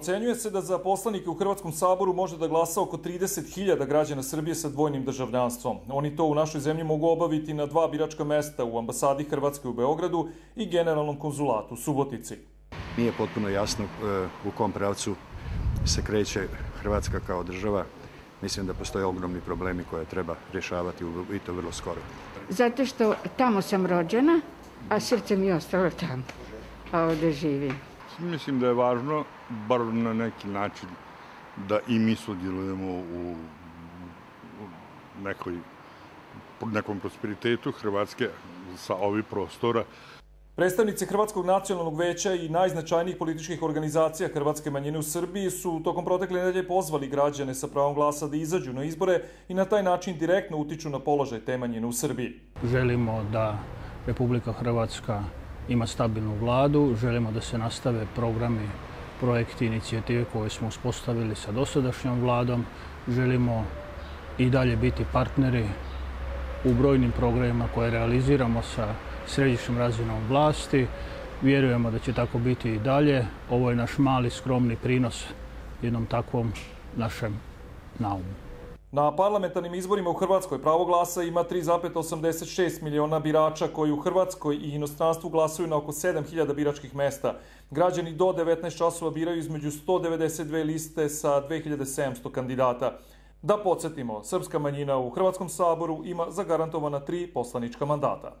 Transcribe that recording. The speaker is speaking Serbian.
Ocenjuje se da za poslanike u Hrvatskom saboru može da glasa oko 30.000 građana Srbije sa dvojnim državljanstvom. Oni to u našoj zemlji mogu obaviti na dva biračka mesta u ambasadi Hrvatske u Beogradu i generalnom konzulatu u Subotici. Nije potpuno jasno e, u kom pravcu se kreće Hrvatska kao država. Mislim da postoje ogromni problemi koje treba rješavati i to vrlo skoro. Zato što tamo sam rođena, a srce mi je ostalo tamo, a ovde živim. Mislim da je važno, bar na neki način, da i mi sudjelujemo u nekoj, nekom prosperitetu Hrvatske sa ovih prostora. Predstavnici Hrvatskog nacionalnog veća i najznačajnijih političkih organizacija Hrvatske manjine u Srbiji su tokom protekle nedelje pozvali građane sa pravom glasa da izađu na izbore i na taj način direktno utiču na položaj te manjine u Srbiji. Želimo da Republika Hrvatska ima stabilnu vladu, želimo da se nastave programi, projekti, inicijative koje smo uspostavili sa dosadašnjom vladom, želimo i dalje biti partneri u brojnim programima koje realiziramo sa središnjom razinom vlasti. Vjerujemo da će tako biti i dalje. Ovo je naš mali, skromni prinos jednom takvom našem naumu. Na parlamentarnim izborima u Hrvatskoj pravo glasa ima 3,86 miliona birača koji u Hrvatskoj i inostranstvu glasaju na oko 7000 biračkih mesta. Građani do 19 časova biraju između 192 liste sa 2700 kandidata. Da podsjetimo, srpska manjina u Hrvatskom saboru ima zagarantovana tri poslanička mandata.